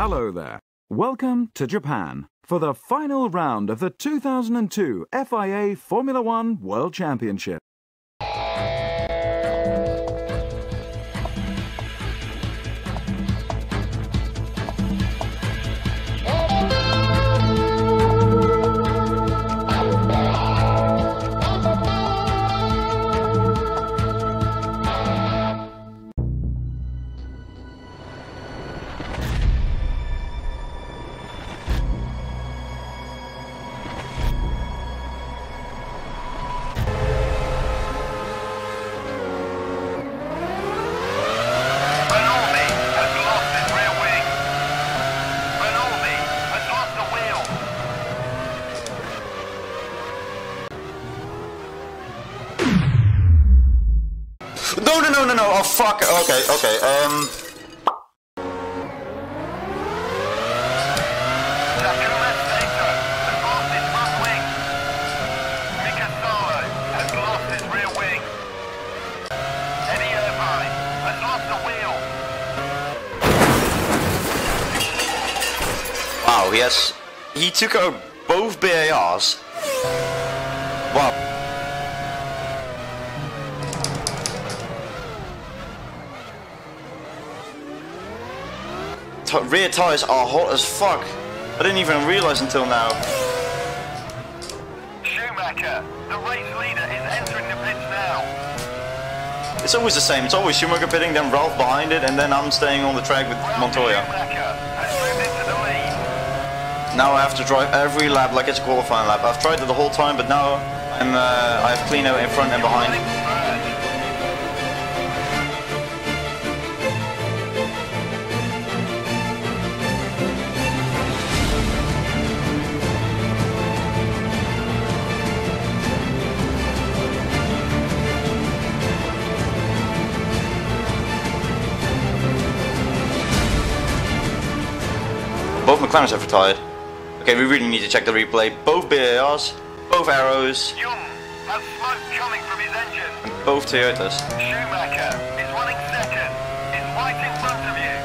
Hello there. Welcome to Japan for the final round of the 2002 FIA Formula One World Championship. No, no, no, no, no. Oh, fuck. Okay, okay. Um, wow, he has. He took out both BARs. Wow. Rear tires are hot as fuck. I didn't even realize until now. Schumacher, the race leader, is entering the pits now. It's always the same. It's always Schumacher pitting, then Ralf behind it, and then I'm staying on the track with Ralf Montoya. Schumacher has moved into the lead. Now I have to drive every lap like it's a qualifying lap. I've tried it the whole time, but now I'm uh, I have clean out in front and behind. Both McLarens have retired. Okay, we really need to check the replay. Both BARs, both arrows, Yoong has smoke coming from his engine. and both Toyotas. Schumacher is running second. Is right in front of you.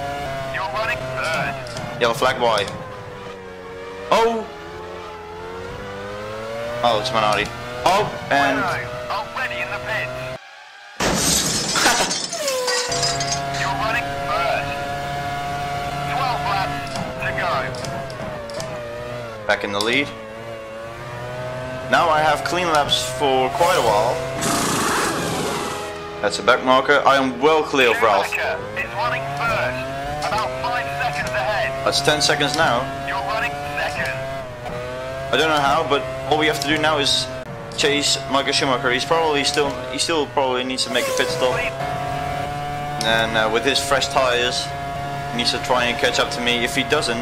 You're running third. Yellow flag Y. Oh! Oh, it's Minardi. Oh, and back in the lead. Now I have clean laps for quite a while. That's a back marker. I am well clear of Ralf. Schumacher running first. About 5 seconds ahead. That's 10 seconds now. You're running second. I don't know how, but all we have to do now is chase Michael Schumacher. He's probably still, he still probably needs to make a pit stop. And uh, with his fresh tires, he needs to try and catch up to me. If he doesn't,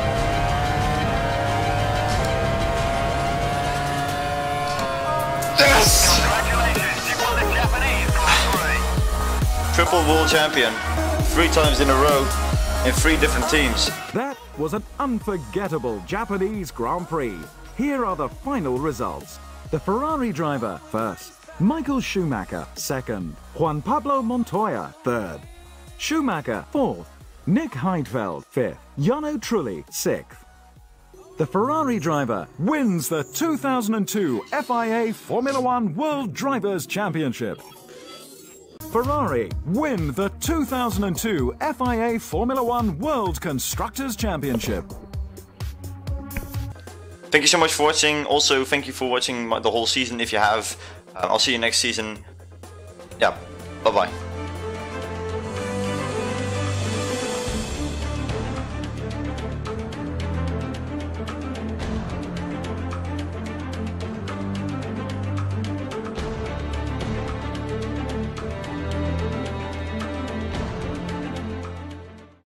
Triple world champion. Three times in a row in three different teams. That was an unforgettable Japanese Grand Prix. Here are the final results. The Ferrari driver first, Michael Schumacher second, Juan Pablo Montoya third, Schumacher fourth, Nick Heidfeld fifth, Jarno Trulli sixth. The Ferrari driver wins the 2002 FIA Formula One World Drivers' Championship. Ferrari win the 2002 FIA Formula One World Constructors' Championship. Thank you so much for watching. Also, thank you for watching the whole season if you have. Uh, I'll see you next season. Yeah, bye bye.